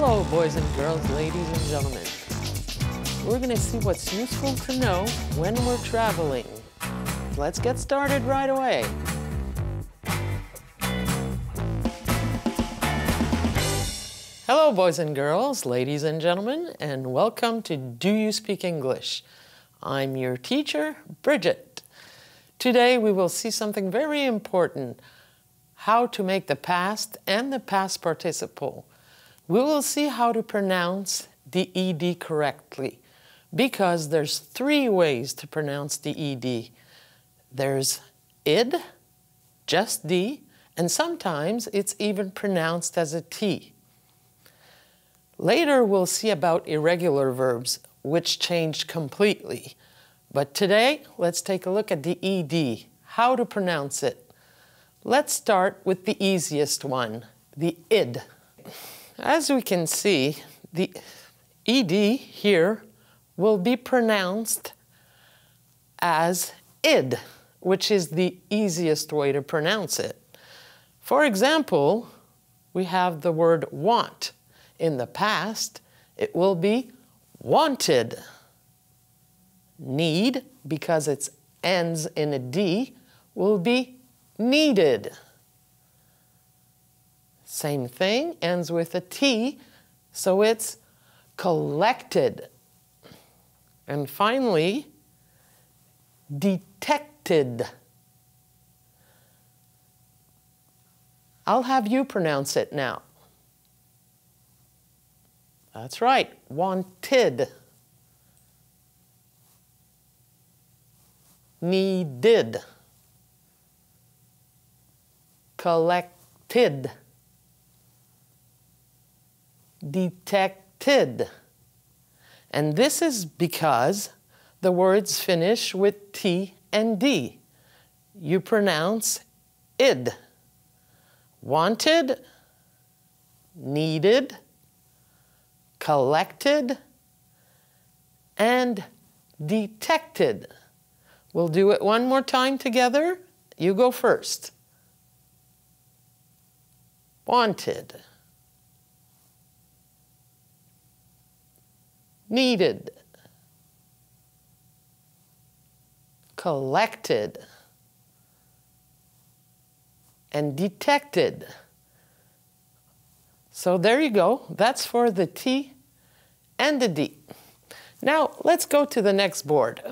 Hello, boys and girls, ladies and gentlemen. We're to see what's useful to know when we're traveling. Let's get started right away. Hello, boys and girls, ladies and gentlemen, and welcome to Do You Speak English? I'm your teacher, Bridget. Today we will see something very important how to make the past and the past participle. We will see how to pronounce the ED correctly because there's three ways to pronounce the ED. There's id, just D, and sometimes it's even pronounced as a T. Later we'll see about irregular verbs which changed completely. But today, let's take a look at the ED, how to pronounce it. Let's start with the easiest one, the id. As we can see, the ed here will be pronounced as id, which is the easiest way to pronounce it. For example, we have the word want. In the past, it will be wanted. Need, because it ends in a D, will be needed. Same thing, ends with a T, so it's collected. And finally, detected. I'll have you pronounce it now. That's right, wanted. Needed. Collected. Detected. And this is because the words finish with T and D. You pronounce id. Wanted, needed, collected, and detected. We'll do it one more time together. You go first. Wanted. Needed. Collected. And detected. So there you go. That's for the T and the D. Now let's go to the next board.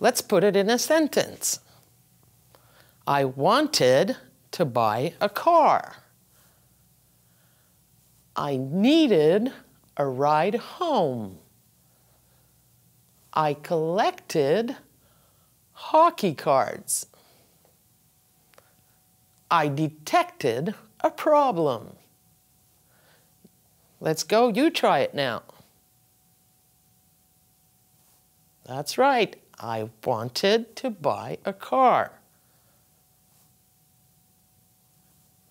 Let's put it in a sentence. I wanted to buy a car. I needed a ride home. I collected hockey cards. I detected a problem. Let's go, you try it now. That's right, I wanted to buy a car.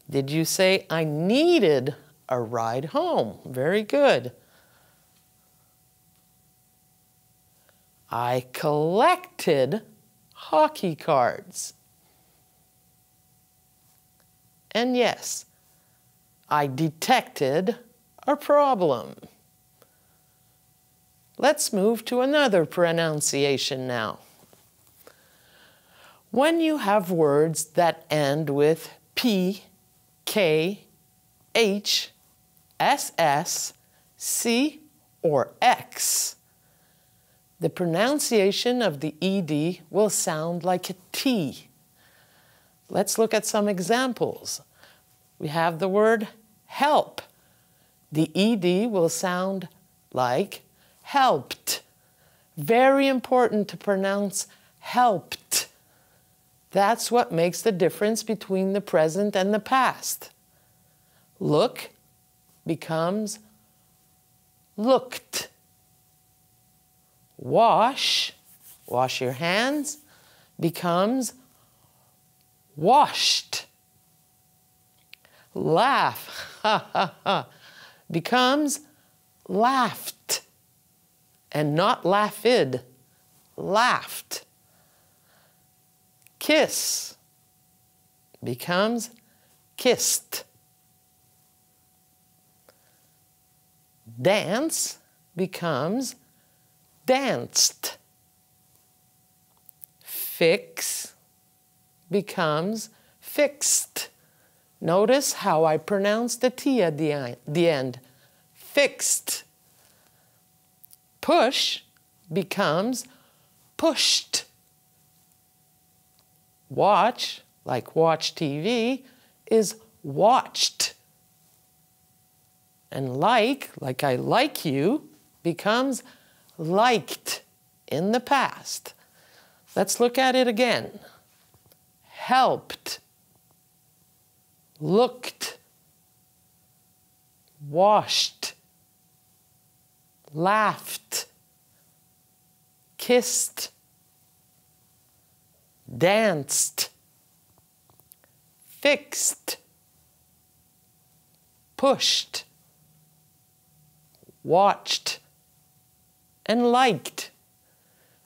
Did you say I needed a ride home? Very good. I collected hockey cards. And yes, I detected a problem. Let's move to another pronunciation now. When you have words that end with P, K, H, S, S, C, or X, the pronunciation of the ED will sound like a T. Let's look at some examples. We have the word help. The ED will sound like helped. Very important to pronounce helped. That's what makes the difference between the present and the past. Look becomes looked. Wash, wash your hands, becomes washed. Laugh, becomes laughed and not laughed, laughed. Kiss becomes kissed. Dance becomes danced. Fix becomes fixed. Notice how I pronounce the T at the, end. Fixed. Push becomes pushed. Watch, like watch TV, is watched. And like, like I like you, becomes liked in the past. Let's look at it again. Helped, looked, washed, laughed, kissed, danced, fixed, pushed, watched, and liked.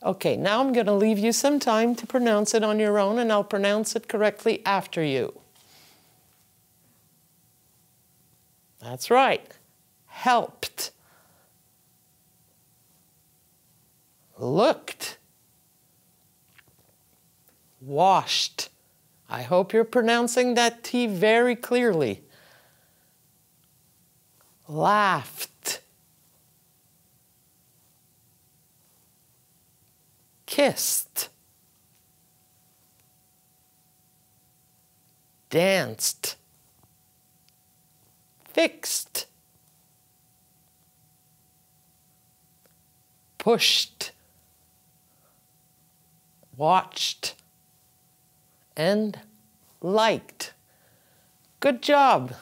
Okay, now I'm going to leave you some time to pronounce it on your own, and I'll pronounce it correctly after you. That's right. Helped. Looked. Washed. I hope you're pronouncing that T very clearly. Laughed. Kissed. Danced fixed, pushed, watched, and liked. Good job.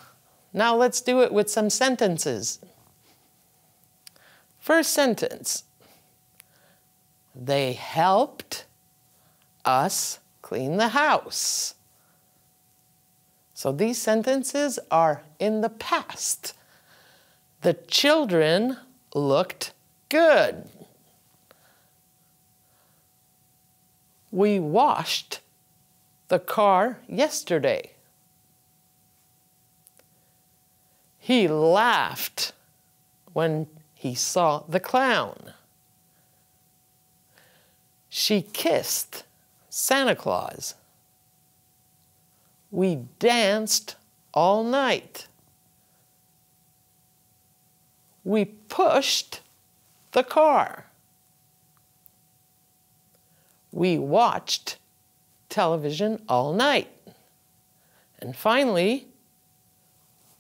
Now let's do it with some sentences. First sentence. They helped us clean the house. So these sentences are in the past. The children looked good. We washed the car yesterday. He laughed when he saw the clown. She kissed Santa Claus. We danced all night. We pushed the car. We watched television all night. And finally,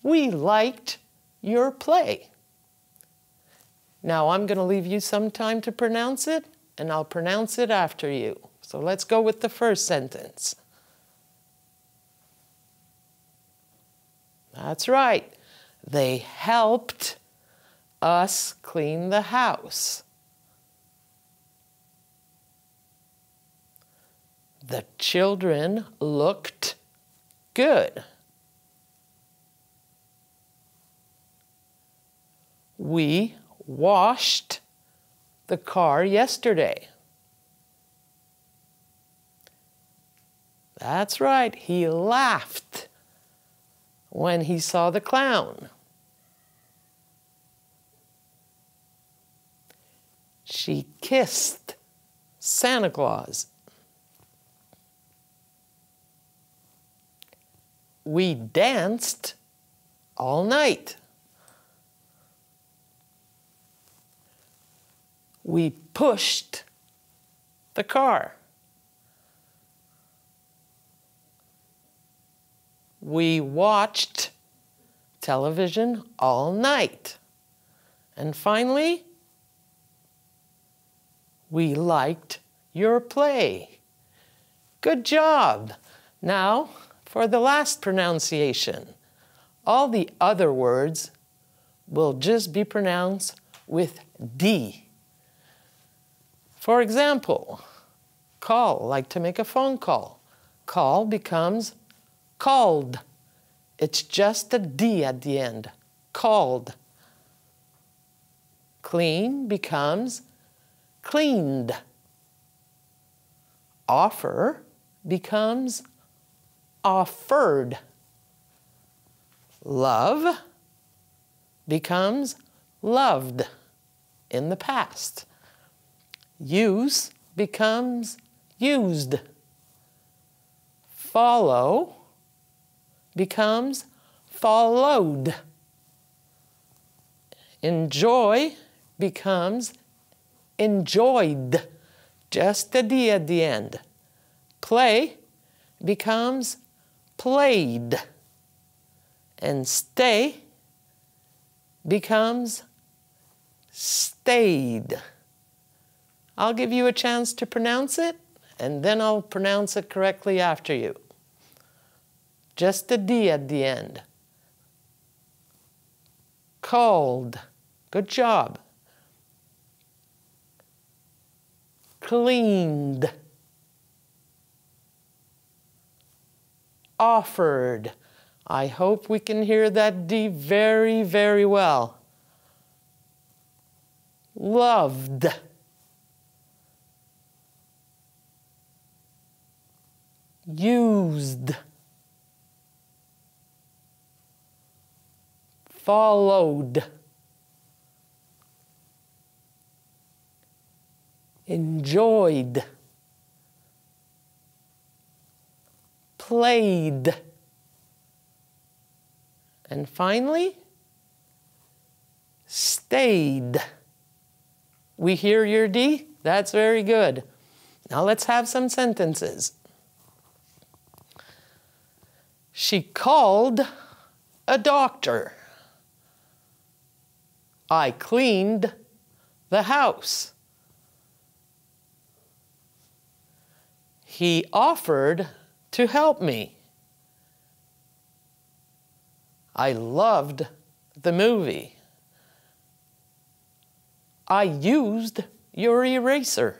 we liked your play. Now I'm going to leave you some time to pronounce it, and I'll pronounce it after you. So let's go with the first sentence. That's right. They helped us clean the house. The children looked good. We washed the car yesterday. That's right, he laughed when he saw the clown. She kissed Santa Claus. We danced all night. We pushed the car. we watched television all night. And finally, we liked your play. Good job. Now, for the last pronunciation. All the other words will just be pronounced with D. For example, call, like to make a phone call. Call becomes Called. It's just a D at the end. Called. Clean becomes cleaned. Offer becomes offered. Love becomes loved in the past. Use becomes used. Follow becomes followed. Enjoy becomes enjoyed, just a D at the end. Play becomes played. And stay becomes stayed. I'll give you a chance to pronounce it, and then I'll pronounce it correctly after you. Just a D at the end. Called. Good job. Cleaned. Offered. I hope we can hear that D very, very well. Loved. Used. Followed. Enjoyed. Played. And finally, stayed. We hear your D? That's very good. Now let's have some sentences. She called a doctor. I cleaned the house. He offered to help me. I loved the movie. I used your eraser.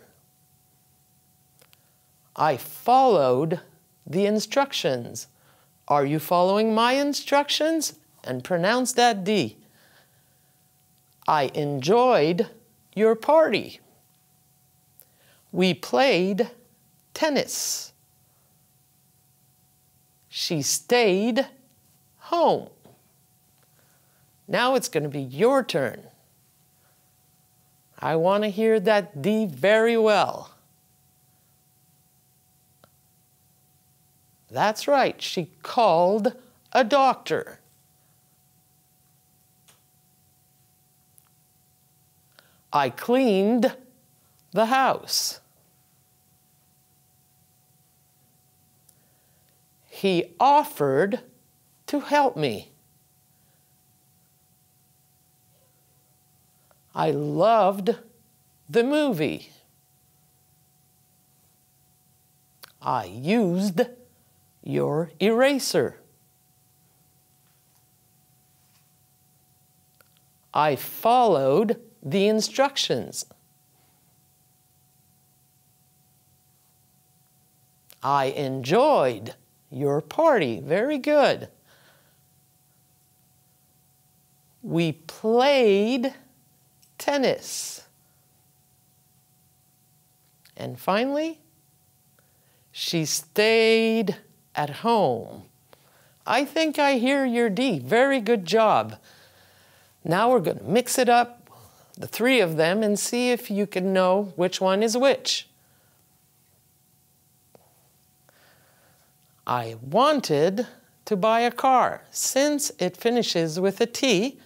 I followed the instructions. Are you following my instructions? And pronounce that D. I enjoyed your party. We played tennis. She stayed home. Now it's going to be your turn. I want to hear that D very well. That's right, she called a doctor. I cleaned the house. He offered to help me. I loved the movie. I used your eraser. I followed the instructions. I enjoyed your party. Very good. We played tennis. And finally, she stayed at home. I think I hear your D. Very good job. Now we're going to mix it up, the three of them, and see if you can know which one is which. I wanted to buy a car. Since it finishes with a T,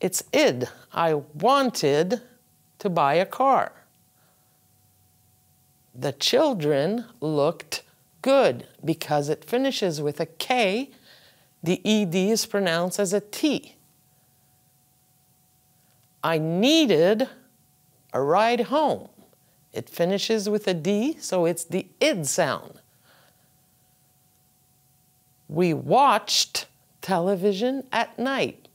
it's id. I wanted to buy a car. The children looked good because it finishes with a K. The ED is pronounced as a T. I needed a ride home. It finishes with a D, so it's the id sound. We watched television at night.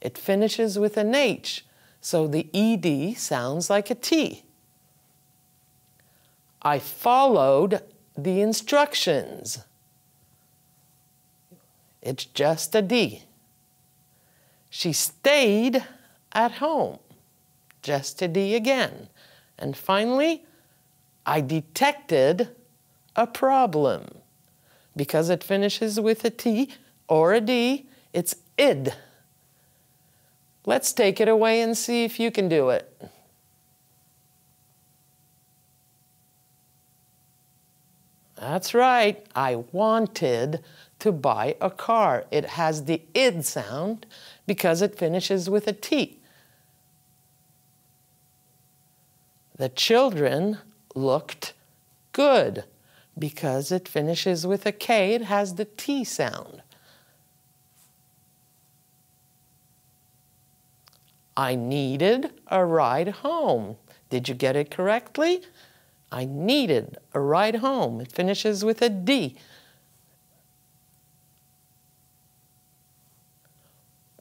It finishes with an H, so the ED sounds like a T. I followed the instructions. It's just a D. She stayed at home. Just a D again. And finally, I detected a problem. Because it finishes with a T or a D, it's id Let's take it away and see if you can do it. That's right, I wanted to buy a car. It has the id sound because it finishes with a T. The children looked good because it finishes with a K, it has the T sound. I needed a ride home. Did you get it correctly? I needed a ride home. It finishes with a D.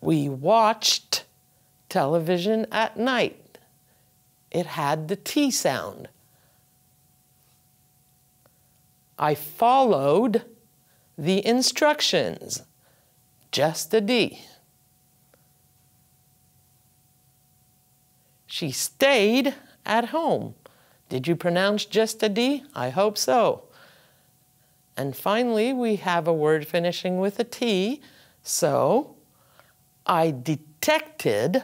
We watched television at night. It had the T sound. I followed the instructions. Just a D. She stayed at home. Did you pronounce just a D? I hope so. And finally, we have a word finishing with a T. So, I detected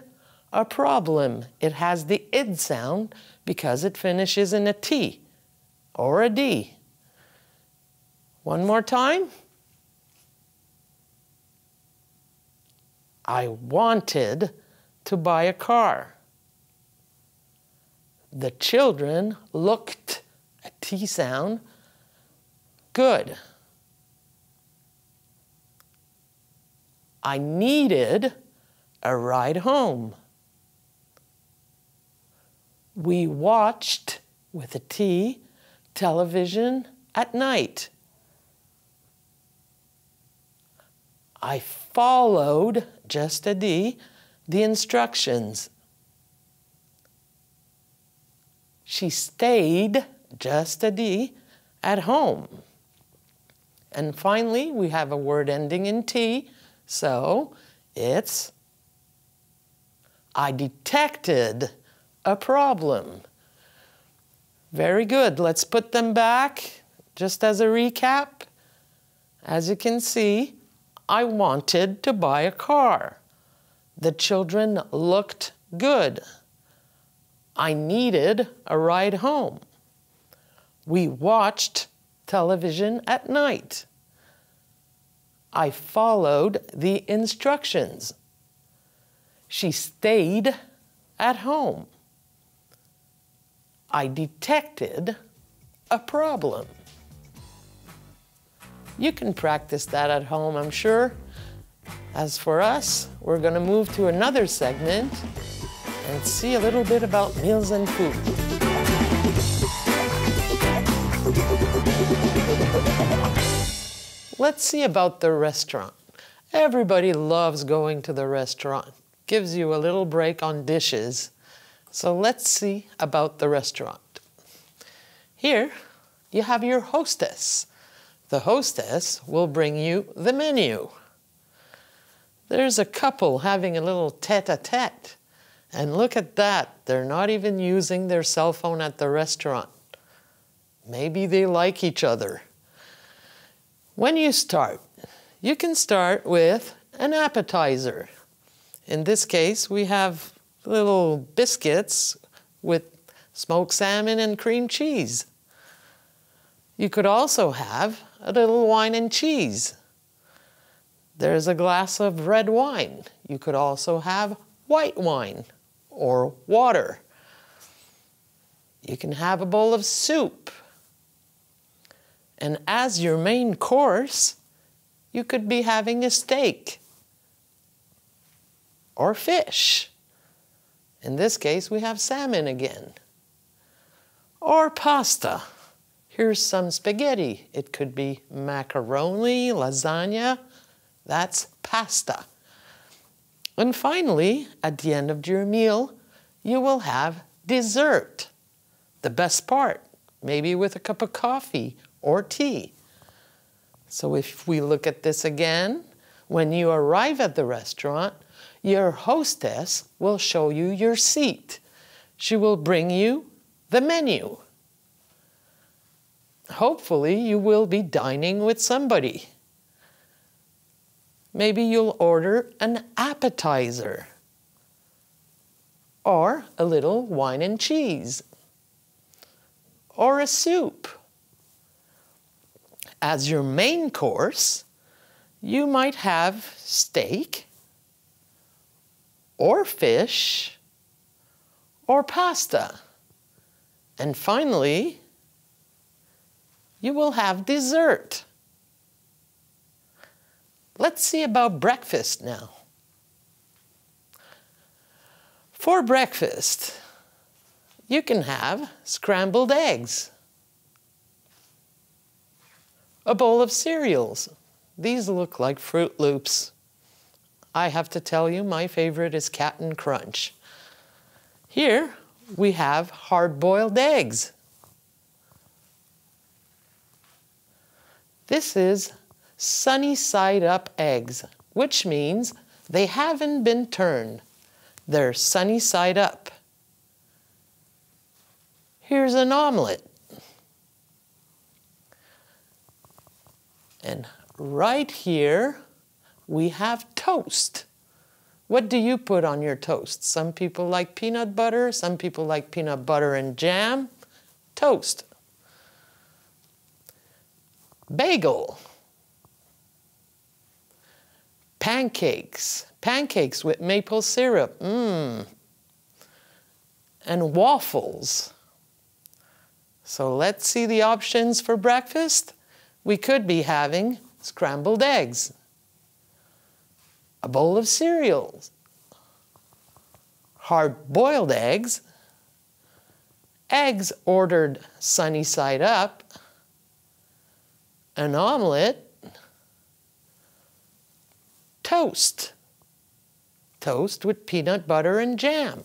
a problem. It has the id sound because it finishes in a T or a D. One more time. I wanted to buy a car. The children looked, a T sound, good. I needed a ride home. We watched, with a T, television at night. I followed, just a D, the instructions. She stayed, just a D, at home. And finally, we have a word ending in T, so it's I detected a problem. Very good. Let's put them back just as a recap. As you can see, I wanted to buy a car. The children looked good. I needed a ride home. We watched television at night. I followed the instructions. She stayed at home. I detected a problem. You can practice that at home, I'm sure. As for us, we're going to move to another segment and see a little bit about meals and food. Let's see about the restaurant. Everybody loves going to the restaurant. Gives you a little break on dishes. So let's see about the restaurant. Here, you have your hostess. The hostess will bring you the menu. There's a couple having a little tete-a-tete. And look at that, they're not even using their cell phone at the restaurant. Maybe they like each other. When you start, you can start with an appetizer. In this case, we have little biscuits with smoked salmon and cream cheese. You could also have a little wine and cheese. There's a glass of red wine. You could also have white wine or water. You can have a bowl of soup. And as your main course, you could be having a steak or fish. In this case, we have salmon again. Or pasta. Here's some spaghetti. It could be macaroni, lasagna. That's pasta. And finally, at the end of your meal, you will have dessert. The best part, maybe with a cup of coffee or tea. So if we look at this again, when you arrive at the restaurant, your hostess will show you your seat. She will bring you the menu hopefully you will be dining with somebody. Maybe you'll order an appetizer. or a little wine and cheese, or a soup. As your main course, you might have steak, or fish, or pasta. And finally, you will have dessert. Let's see about breakfast now. For breakfast, you can have scrambled eggs, a bowl of cereals. These look like Froot Loops. I have to tell you, my favorite is Captain Crunch. Here we have hard boiled eggs. This is sunny side up eggs, which means they haven't been turned. They're sunny side up. Here's an omelet. And right here, we have toast. What do you put on your toast? Some people like peanut butter, some people like peanut butter and jam. Toast. Bagel pancakes, pancakes with maple syrup, mmm, and waffles. So let's see the options for breakfast. We could be having scrambled eggs, a bowl of cereals, hard-boiled eggs, eggs ordered sunny side up, an omelet, toast. Toast with peanut butter and jam.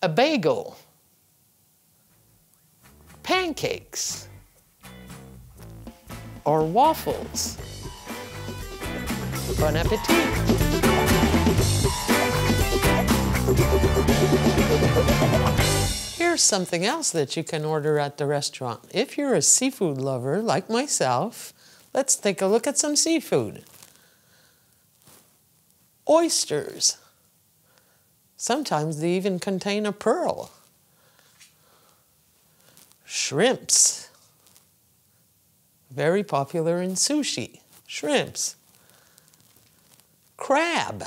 A bagel. Pancakes. Or waffles. Bon appetit. Here's something else that you can order at the restaurant. If you're a seafood lover like myself, Let's take a look at some seafood. Oysters. Sometimes they even contain a pearl. Shrimps. Very popular in sushi. Shrimps. Crab.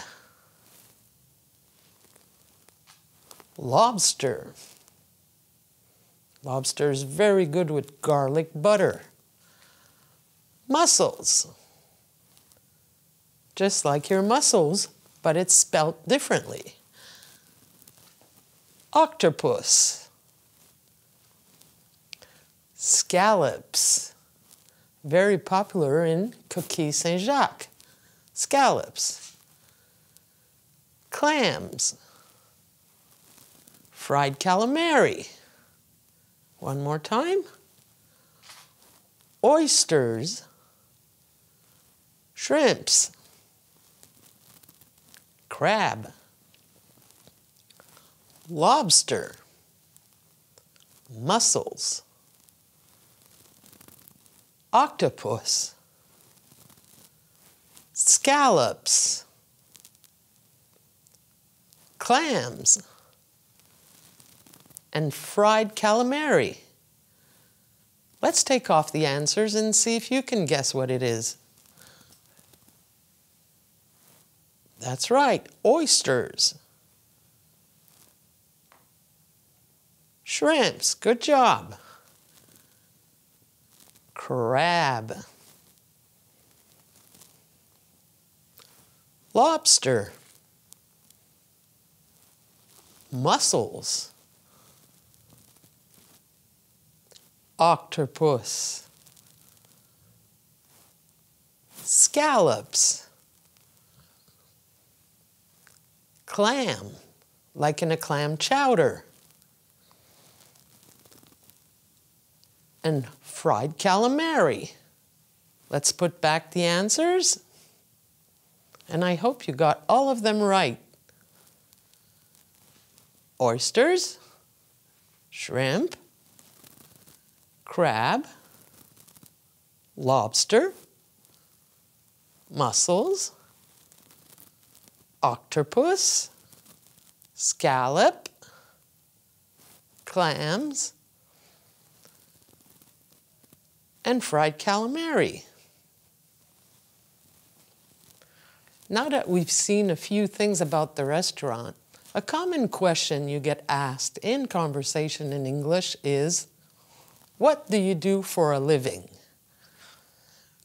Lobster. Lobster is very good with garlic butter mussels. Just like your muscles, but it's spelt differently. Octopus. Scallops. Very popular in Coquille Saint Jacques. Scallops. Clams. Fried calamari. One more time. Oysters shrimps, crab, lobster, mussels, octopus, scallops, clams, and fried calamari. Let's take off the answers and see if you can guess what it is. That's right, oysters. Shrimps, good job. Crab. Lobster. Mussels. Octopus. Scallops. Clam, like in a clam chowder. And fried calamari. Let's put back the answers. And I hope you got all of them right. Oysters, shrimp, crab, lobster, mussels, octopus, scallop, clams, and fried calamari. Now that we've seen a few things about the restaurant, a common question you get asked in conversation in English is, What do you do for a living?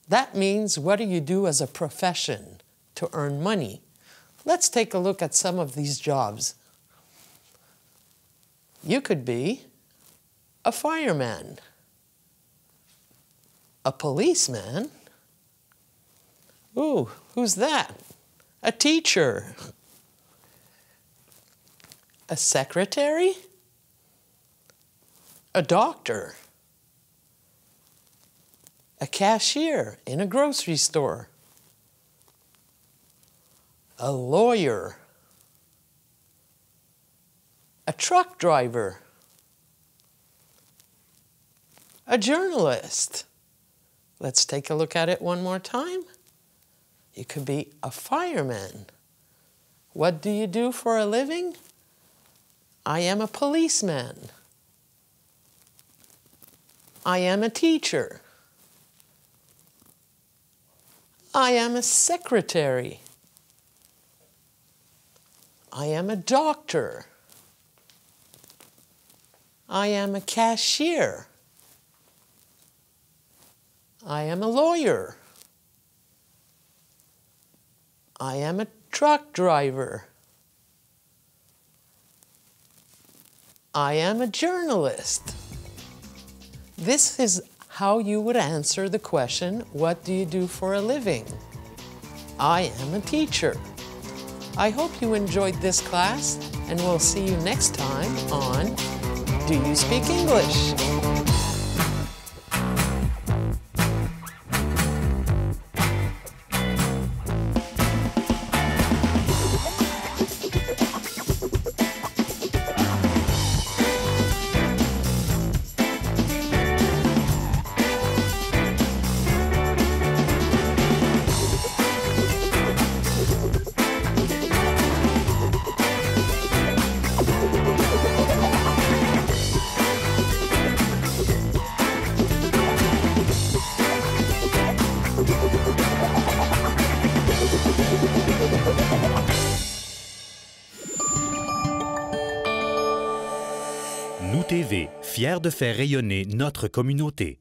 That means, what do you do as a profession to earn money? Let's take a look at some of these jobs. You could be a fireman, a policeman. Ooh, who's that? A teacher, a secretary, a doctor, a cashier in a grocery store, a lawyer, a truck driver, a journalist. Let's take a look at it one more time. You could be a fireman. What do you do for a living? I am a policeman. I am a teacher. I am a secretary. I am a doctor. I am a cashier. I am a lawyer. I am a truck driver. I am a journalist. This is how you would answer the question, What do you do for a living? I am a teacher. I hope you enjoyed this class, and we'll see you next time on Do You Speak English? De faire rayonner notre communauté.